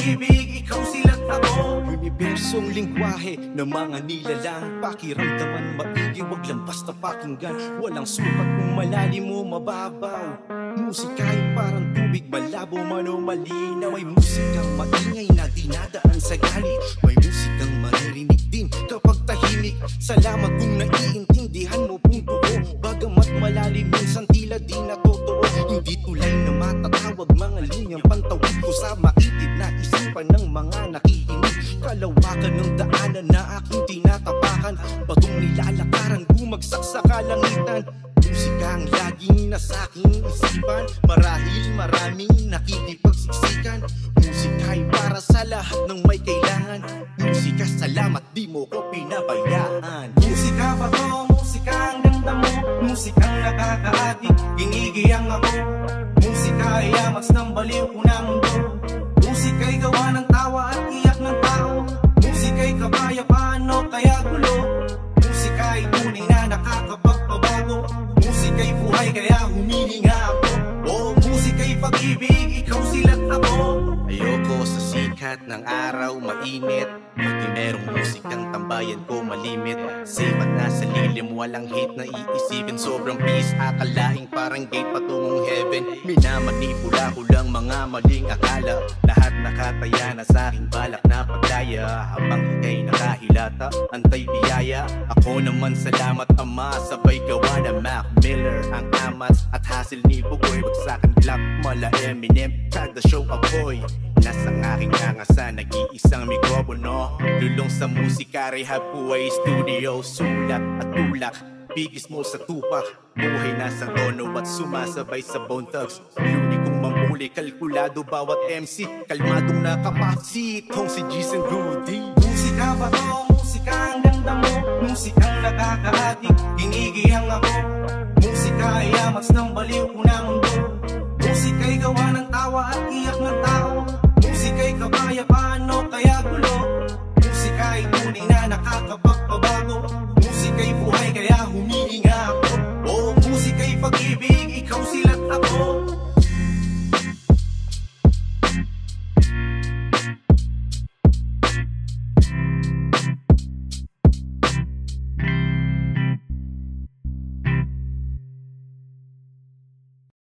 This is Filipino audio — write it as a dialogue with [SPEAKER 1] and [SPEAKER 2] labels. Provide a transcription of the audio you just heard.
[SPEAKER 1] pag-ibig, ikaw sila't ako
[SPEAKER 2] Unibersong lingwahe ng mga nilalang Pakiramdaman maigi, wag lang basta pakinggan. Walang sukat kung malalim mo mababaw. Musika ay parang tubig, malabo man o malinaw. May musikang maingay na dinadaan sa galit May musikang maririnig din kapag tahimik. Salamat kung naiintindihan mo punto ko Bagamat malalim minsan tila di na totoo Hindi tulay na matatawag Kalawakan ng daanan na aking tinatapakan. Batong nilalakaran bumagsak sa kalangitan. Musika ang laging nasa aking isipan. Marahil maraming nakikipagsiksikan. Musika ay para sa lahat ng may kailangan. Musika salamat di mo ko pinabayaan.
[SPEAKER 1] Musika ba to? Musika ang ganda mo. Musikang nakakaakit, ginigiyang ako. Musika ay amats ng baliw ko na pag-ibig, ikaw sila't ako
[SPEAKER 2] Ayoko sa sikat ng araw mainit. Pati merong musikang tambayan ko malimit. Safe at nasa lilim, walang hate na iisipin. Sobrang peace, akalaing parang gate patungong heaven. Minamanipula ko lang mga maling akala. Lahat nakataya na sa aking balak na pagdaya Habang ikay nakahilata, antay biyaya. Ako naman salamat ama, sabay gawa na Mac Miller Ang amats at hassle ni Bugoy Bagsakan black, mala Eminem, kada show ako'y Nasa aking angasa, nag-iisang mikropono Lulong sa musika, rehab buhay, studio Sulat at tulak, bigis mo sa tupak Buhay nasa tono at sumasabay sa bone thugs. Luni kong mamuli, kalkulado bawat MC Kalmadong nakapasi, itong si Jason Goody.
[SPEAKER 1] Musika ba to? Musika ang ganda mo. Musikang nakakaakit, ginigiyang ako. Musika ay amats ng baliw fire.